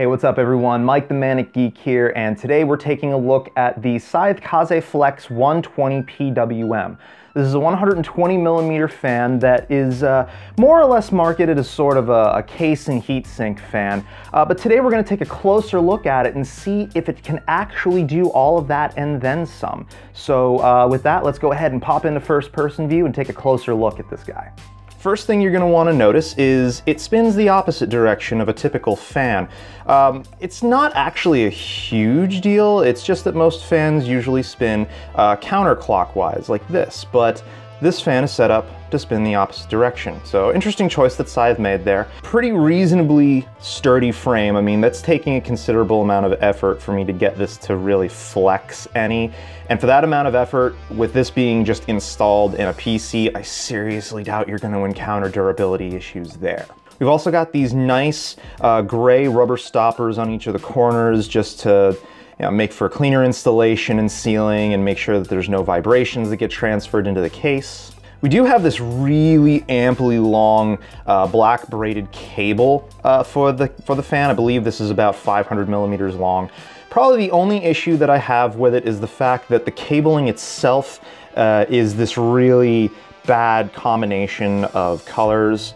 Hey, what's up everyone? Mike the Manic Geek here, and today we're taking a look at the Scythe Kaze Flex 120 PWM. This is a 120 millimeter fan that is uh, more or less marketed as sort of a, a case and heatsink fan. Uh, but today we're going to take a closer look at it and see if it can actually do all of that and then some. So uh, with that, let's go ahead and pop into first person view and take a closer look at this guy. First thing you're going to want to notice is it spins the opposite direction of a typical fan. Um, it's not actually a huge deal, it's just that most fans usually spin uh, counterclockwise like this, but this fan is set up to spin the opposite direction. So interesting choice that Scythe made there. Pretty reasonably sturdy frame. I mean, that's taking a considerable amount of effort for me to get this to really flex any. And for that amount of effort, with this being just installed in a PC, I seriously doubt you're gonna encounter durability issues there. We've also got these nice uh, gray rubber stoppers on each of the corners just to you know, make for a cleaner installation and sealing and make sure that there's no vibrations that get transferred into the case. We do have this really amply long uh, black braided cable uh, for, the, for the fan. I believe this is about 500 millimeters long. Probably the only issue that I have with it is the fact that the cabling itself uh, is this really bad combination of colors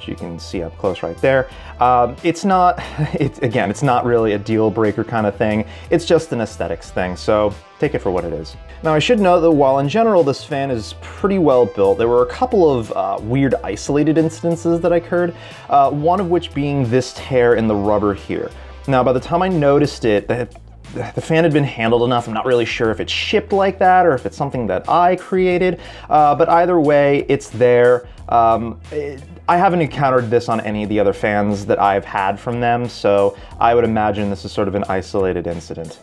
which you can see up close right there. Um, it's not, it's, again, it's not really a deal breaker kind of thing. It's just an aesthetics thing, so take it for what it is. Now I should note that while in general this fan is pretty well built, there were a couple of uh, weird isolated instances that occurred, uh, one of which being this tear in the rubber here. Now by the time I noticed it, the, the fan had been handled enough. I'm not really sure if it's shipped like that or if it's something that I created, uh, but either way, it's there. Um, it, I haven't encountered this on any of the other fans that I've had from them, so I would imagine this is sort of an isolated incident.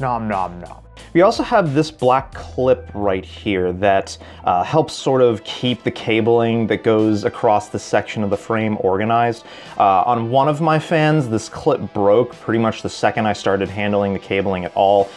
Nom nom nom. We also have this black clip right here that uh, helps sort of keep the cabling that goes across the section of the frame organized. Uh, on one of my fans, this clip broke pretty much the second I started handling the cabling at all.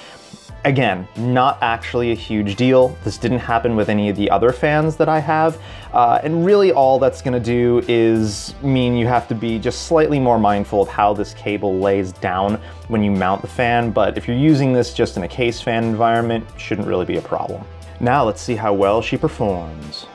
Again, not actually a huge deal. This didn't happen with any of the other fans that I have. Uh, and really all that's gonna do is mean you have to be just slightly more mindful of how this cable lays down when you mount the fan. But if you're using this just in a case fan environment, shouldn't really be a problem. Now let's see how well she performs.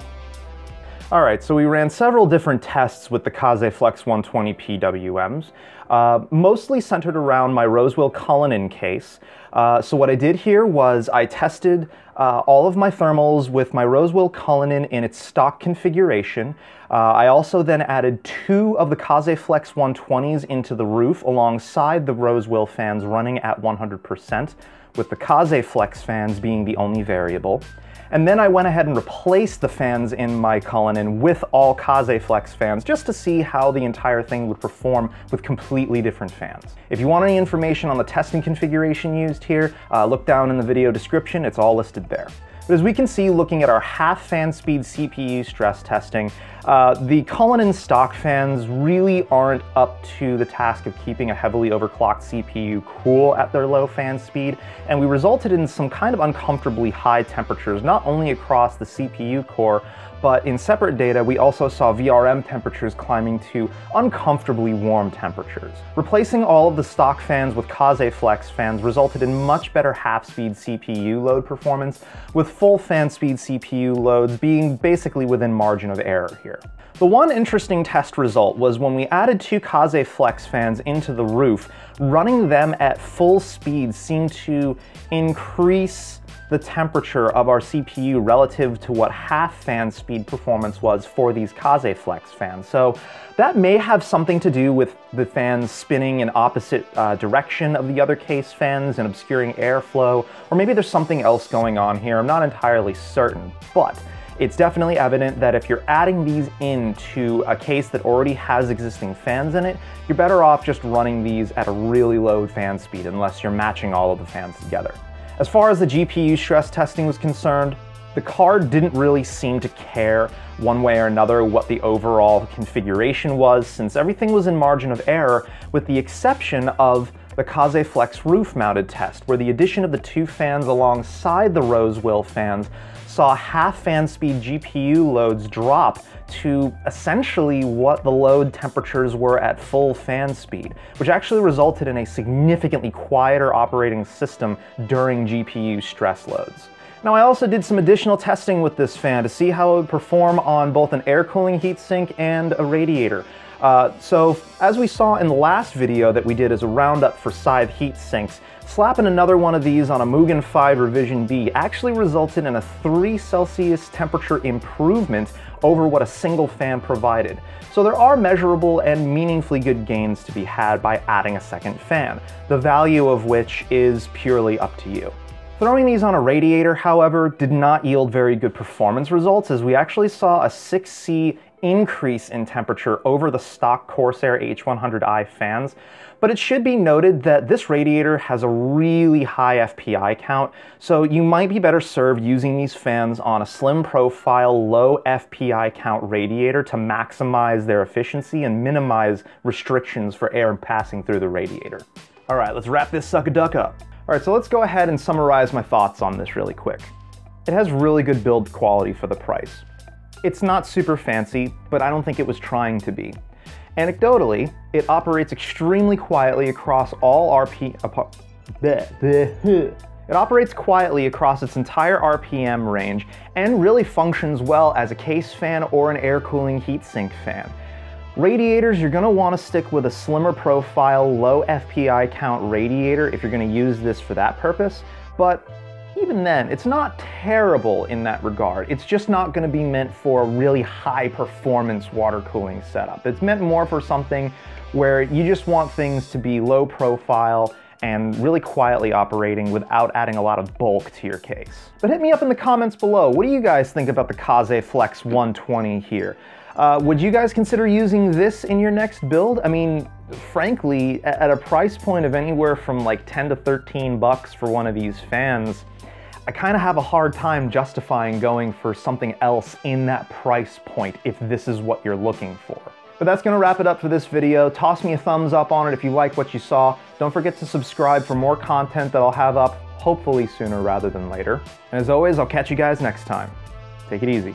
All right, so we ran several different tests with the Kaze Flex 120 PWMs, uh, mostly centered around my Rosewill Cullinan case. Uh, so what I did here was I tested uh, all of my thermals with my Rosewill Cullinan in its stock configuration. Uh, I also then added two of the Kaze Flex 120s into the roof alongside the Rosewill fans running at 100%, with the Kaze Flex fans being the only variable. And then I went ahead and replaced the fans in my Cullinan with all Kaze Flex fans just to see how the entire thing would perform with completely different fans. If you want any information on the testing configuration used here, uh, look down in the video description, it's all listed there. But as we can see looking at our half fan speed CPU stress testing, uh, the Cullinan stock fans really aren't up to the task of keeping a heavily overclocked CPU cool at their low fan speed, and we resulted in some kind of uncomfortably high temperatures, not only across the CPU core, but in separate data, we also saw VRM temperatures climbing to uncomfortably warm temperatures. Replacing all of the stock fans with Kaze Flex fans resulted in much better half-speed CPU load performance, with full fan speed CPU loads being basically within margin of error here. The one interesting test result was when we added two Kaze Flex fans into the roof, running them at full speed seemed to increase the temperature of our CPU relative to what half fan speed performance was for these Kaze Flex fans. So that may have something to do with the fans spinning in opposite uh, direction of the other case fans and obscuring airflow, or maybe there's something else going on here. I'm not entirely certain, but it's definitely evident that if you're adding these into a case that already has existing fans in it, you're better off just running these at a really low fan speed unless you're matching all of the fans together. As far as the GPU stress testing was concerned, the card didn't really seem to care one way or another what the overall configuration was since everything was in margin of error with the exception of the Kaze Flex roof mounted test where the addition of the two fans alongside the Rosewill fans saw half fan speed GPU loads drop to essentially what the load temperatures were at full fan speed, which actually resulted in a significantly quieter operating system during GPU stress loads. Now I also did some additional testing with this fan to see how it would perform on both an air cooling heatsink and a radiator. Uh, so as we saw in the last video that we did as a roundup for Scythe heat sinks, slapping another one of these on a Mugen 5 Revision B actually resulted in a 3 Celsius temperature improvement over what a single fan provided. So there are measurable and meaningfully good gains to be had by adding a second fan, the value of which is purely up to you. Throwing these on a radiator, however, did not yield very good performance results as we actually saw a 6C increase in temperature over the stock Corsair H100i fans, but it should be noted that this radiator has a really high FPI count, so you might be better served using these fans on a slim profile, low FPI count radiator to maximize their efficiency and minimize restrictions for air passing through the radiator. All right, let's wrap this sucker duck up. All right, so let's go ahead and summarize my thoughts on this really quick. It has really good build quality for the price. It's not super fancy, but I don't think it was trying to be. Anecdotally, it operates extremely quietly across all RP... It operates quietly across its entire RPM range and really functions well as a case fan or an air cooling heatsink fan. Radiators, you're gonna wanna stick with a slimmer profile, low FPI count radiator if you're gonna use this for that purpose, but even then, it's not terrible in that regard. It's just not gonna be meant for a really high performance water cooling setup. It's meant more for something where you just want things to be low profile and really quietly operating without adding a lot of bulk to your case. But hit me up in the comments below. What do you guys think about the Kaze Flex 120 here? Uh, would you guys consider using this in your next build? I mean, frankly, at a price point of anywhere from like 10 to 13 bucks for one of these fans, I kind of have a hard time justifying going for something else in that price point if this is what you're looking for. But that's gonna wrap it up for this video. Toss me a thumbs up on it if you like what you saw. Don't forget to subscribe for more content that I'll have up hopefully sooner rather than later. And as always, I'll catch you guys next time. Take it easy.